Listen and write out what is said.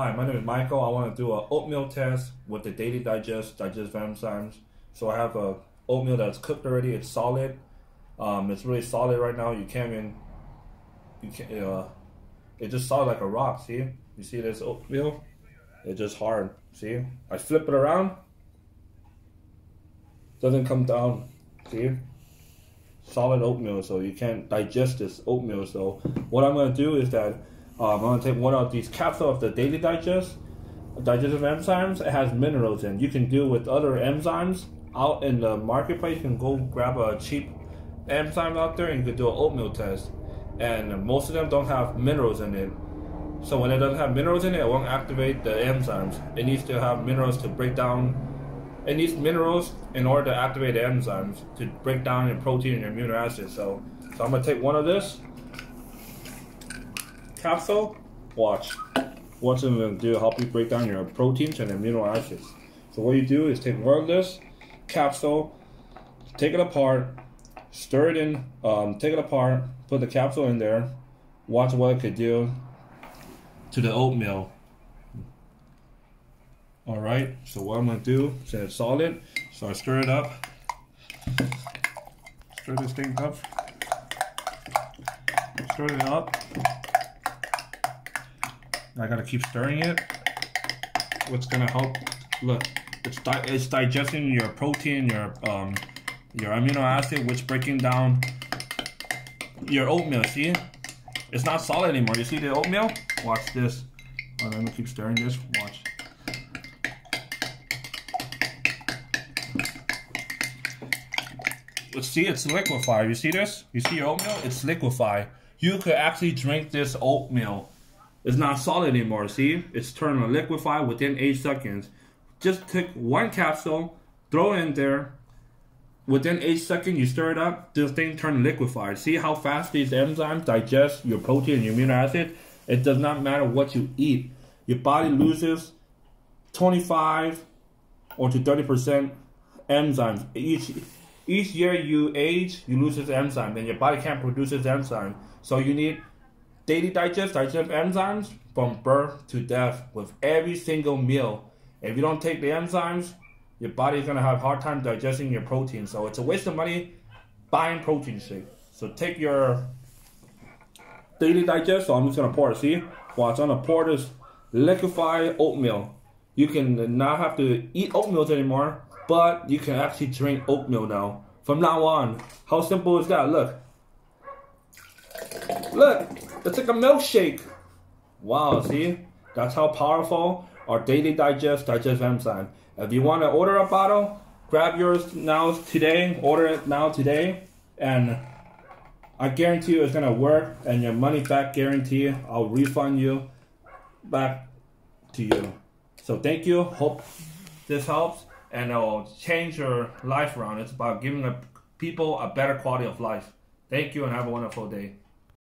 Hi, my name is Michael. I want to do an oatmeal test with the Daily Digest Digest enzymes. So I have a oatmeal that's cooked already. It's solid. Um, it's really solid right now. You can't even you can't. Uh, it just solid like a rock. See? You see this oatmeal? It's just hard. See? I flip it around. Doesn't come down. See? Solid oatmeal, so you can't digest this oatmeal. So what I'm gonna do is that um, I'm gonna take one of these capsules of the Daily Digest, digestive enzymes. It has minerals in. You can do with other enzymes out in the marketplace. You can go grab a cheap enzyme out there and you can do an oatmeal test. And most of them don't have minerals in it. So when it doesn't have minerals in it, it won't activate the enzymes. It needs to have minerals to break down. It needs minerals in order to activate the enzymes to break down your protein and your amino acids. So, so I'm gonna take one of this capsule, watch. What's it going to do help you break down your proteins and amino acids. So what you do is take one of this capsule, take it apart, stir it in, um, take it apart, put the capsule in there, watch what it could do to the oatmeal. All right, so what I'm gonna do, is it's solid, so I stir it up, stir this thing up, stir it up. I gotta keep stirring it. What's gonna help? Look, it's di it's digesting your protein, your um, your amino acid, which breaking down your oatmeal. See, it's not solid anymore. You see the oatmeal? Watch this. Let me keep stirring this. Watch. See, it's liquefied. You see this? You see your oatmeal? It's liquefied. You could actually drink this oatmeal it's not solid anymore, see? It's turned to liquefy within 8 seconds. Just take one capsule, throw it in there. Within 8 seconds, you stir it up, this thing turns liquefied. See how fast these enzymes digest your protein and your amino acid? It does not matter what you eat. Your body loses 25 or to 30% enzymes. Each each year you age, you lose this enzyme, and your body can't produce this enzyme. So you need daily digest, digest enzymes from birth to death with every single meal. If you don't take the enzymes, your body's gonna have a hard time digesting your protein. So it's a waste of money buying protein shake. So take your daily digest. So I'm just gonna pour it. See, watch. I'm gonna pour this liquefied oatmeal. You can not have to eat oatmeal anymore, but you can actually drink oatmeal now. From now on, how simple is that? Look, look. It's like a milkshake. Wow, see? That's how powerful our Daily Digest Digest enzyme. If you want to order a bottle, grab yours now today. Order it now today. And I guarantee you it's going to work. And your money back guarantee. I'll refund you back to you. So thank you. Hope this helps. And it'll change your life around. It's about giving people a better quality of life. Thank you and have a wonderful day.